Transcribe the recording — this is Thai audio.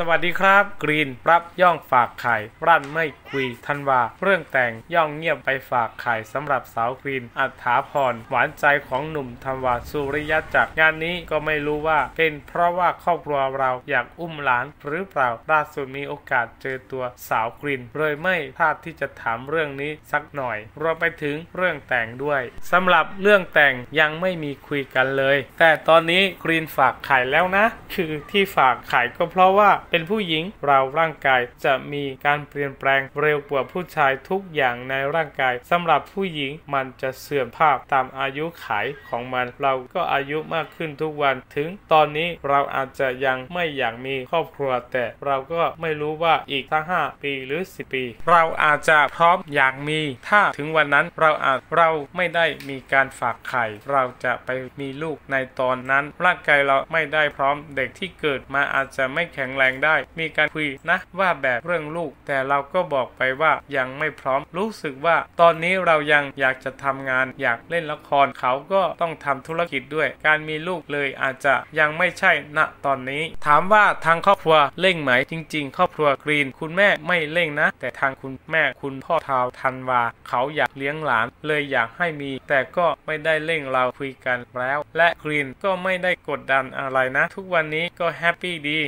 สวัสดีครับ กรีนรับย่องฝากไข่รั่นไม่คุยทันวาเรื่องแต่งย่องเงียบไปฝากไข่สำหรับสาวกรีนอัฐาพรหวานใจของหนุ่มธันวาสุริยะจักรงานนี้ก็ไม่รู้ว่าเป็นเพราะว่าครอบครัวเราอยากอุ้มหลานหรือเปล่าล่าสุดมีโอกาสเจอตัวสาวกรีนเลยไม่พลาดที่จะถามเรื่องนี้สักหน่อยรวมไปถึงเรื่องแต่งด้วยสำหรับเรื่องแต่งยังไม่มีคุยกันเลย แต่ตอนนี้กรีนฝากไข่แล้วนะ คือที่ฝากไข่ก็เพราะว่าเป็นผู้หญิงเราร่างกายจะมีการเปลี่ยนแปลงเร็วกว่าผู้ชายทุกอย่างในร่างกายสำหรับผู้หญิงมันจะเสื่อมภาพตามอายุขัยของมันเราก็อายุมากขึ้นทุกวัน ถึงตอนนี้เราอาจจะยังไม่อยากมีครอบครัว แต่เราก็ไม่รู้ว่าอีกทั้ง5ปีหรือ 10 ปี เราอาจจะพร้อมอยากมี ถ้าถึงวันนั้นเราอาจเราไม่ได้มีการฝากไข่เราจะไปมีลูกในตอนนั้น ร่างกายเราไม่ได้พร้อมเด็กที่เกิดมาอาจจะไม่แข็งแรงได้ มีการคุยนะว่าแบบเรื่องลูก แต่เราก็บอกไปว่ายังไม่พร้อมรู้สึกว่า ตอนนี้เรายังอยากจะทำงานอยากเล่นละครเขาก็ต้องทำธุรกิจด้วย การมีลูกเลยอาจจะยังไม่ใช่ณตอนนี้ ถามว่าทางครอบครัวเร่งไหมจริง ๆ ครอบครัวกรีน คุณแม่ไม่เร่งนะ แต่ทางคุณแม่คุณพ่อทาวทันวา เขาอยากเลี้ยงหลาน เลยอยากให้มี แต่ก็ไม่ได้เร่งเราคุยกันแล้ว และกรีนก็ไม่ได้กดดันอะไรนะ ทุกวันนี้ก็แฮปปี้ดี